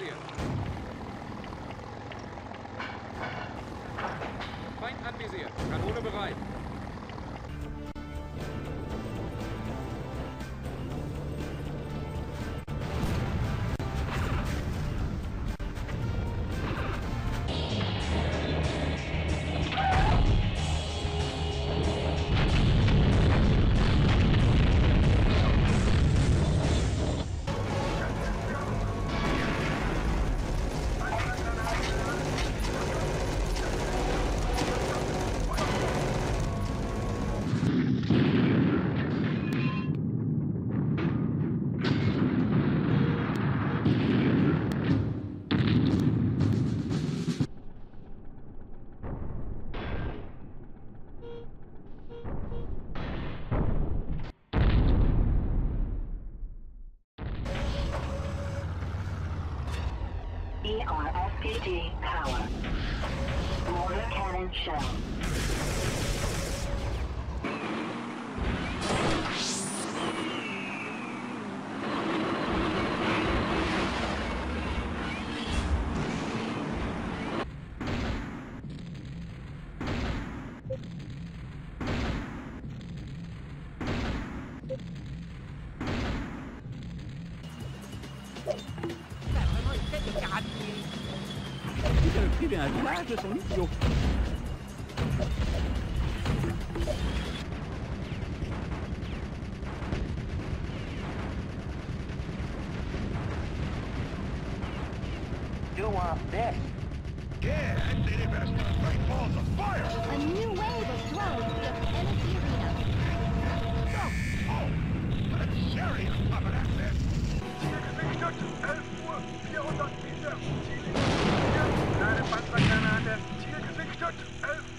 India. ERSPD power. Mortar cannon shell. Il un village de son idiot. You want this? Yeah, great balls of fire! A new wave of drones just entered the arena. Oh, put a cherry on top of that mess! Zielgerichtet, 11 Uhr, 400 Meter. Panzergranate. Ziel gesichtet. 11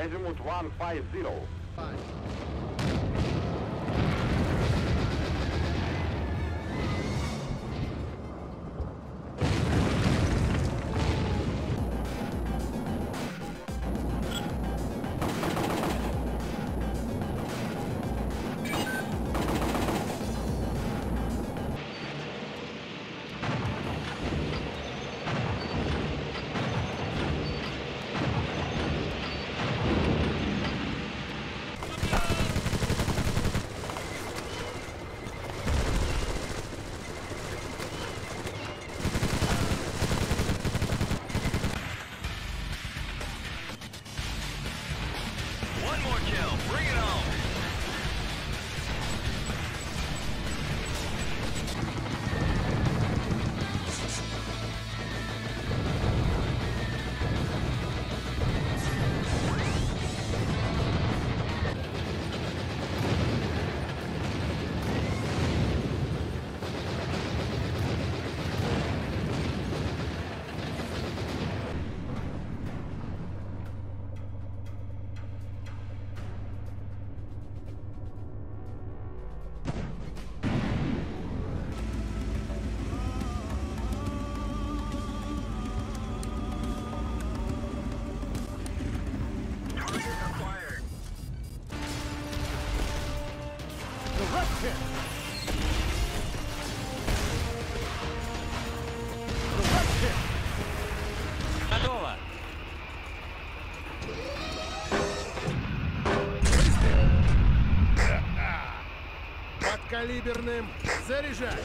Azimuth 150. One крупнокалиберным. Заряжай!